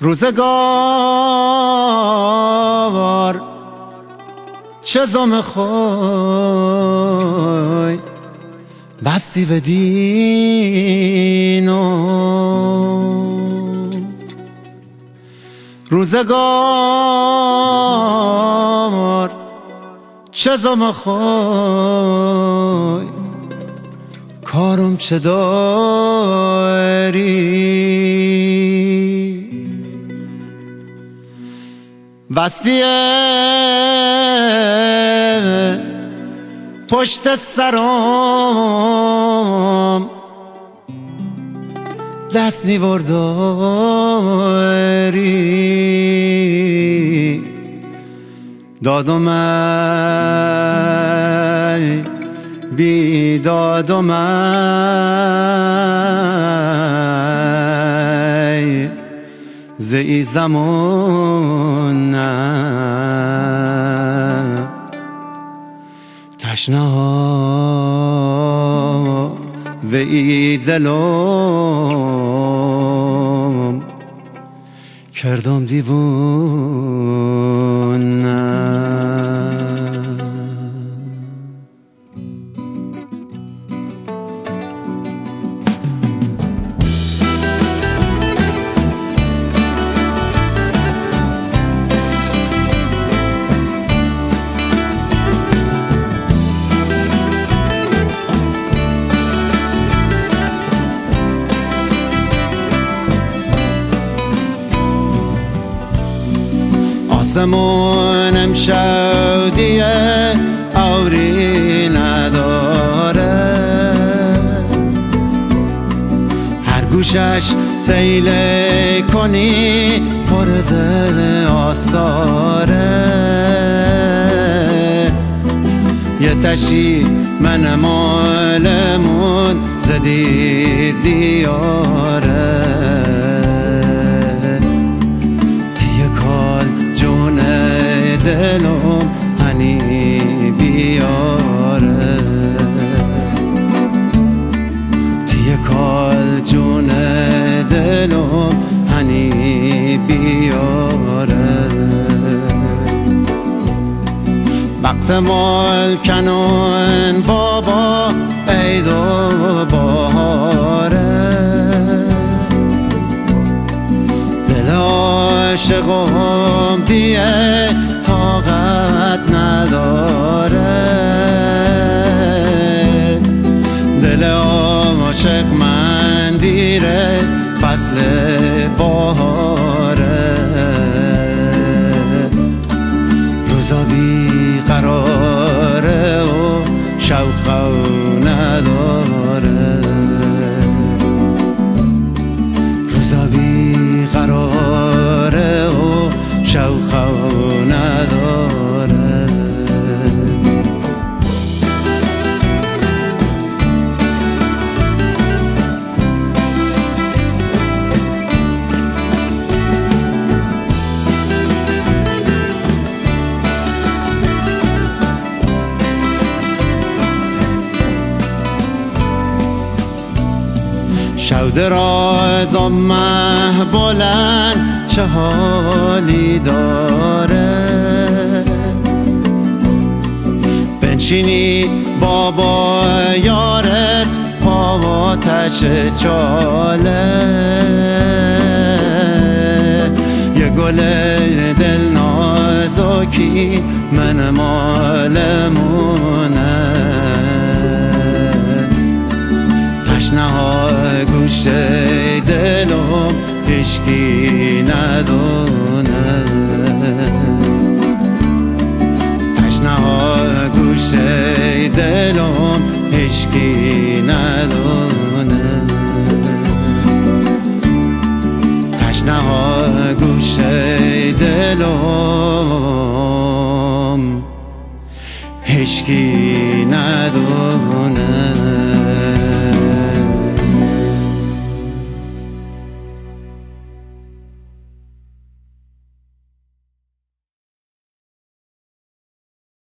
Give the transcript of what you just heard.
روزگار چه زم خوی بستی و دینو روزگار چه زم خوی کارم چه داری بستیه پشت سرام دست نیورداری. دادم بی دادم ای زی زمان تشنه و ای دلم کردم دیوونه آسمونم شودیه اوری نداره. هر گوشش سیل کنی پرز آستاره. یه تشی من مالمون زدی دیاره. دلم هنی بیاره. توی کال جون دلم هنی بیاره. وقت مال کنون بابا عید فصل بهاره. روزا بی قراره و شوق نداره. روزا بی قراره و شوق شو دراز و مه بلند چه حالی داره؟ بنشینی بابا یارت پاواتش چاله. یه گل دل نازکی من مالمونه. تشنه گوش دلم هشکی ندونه. تشنه ها گوش دلم هشکی ندونه. تشنه ها گوش دلم هشکی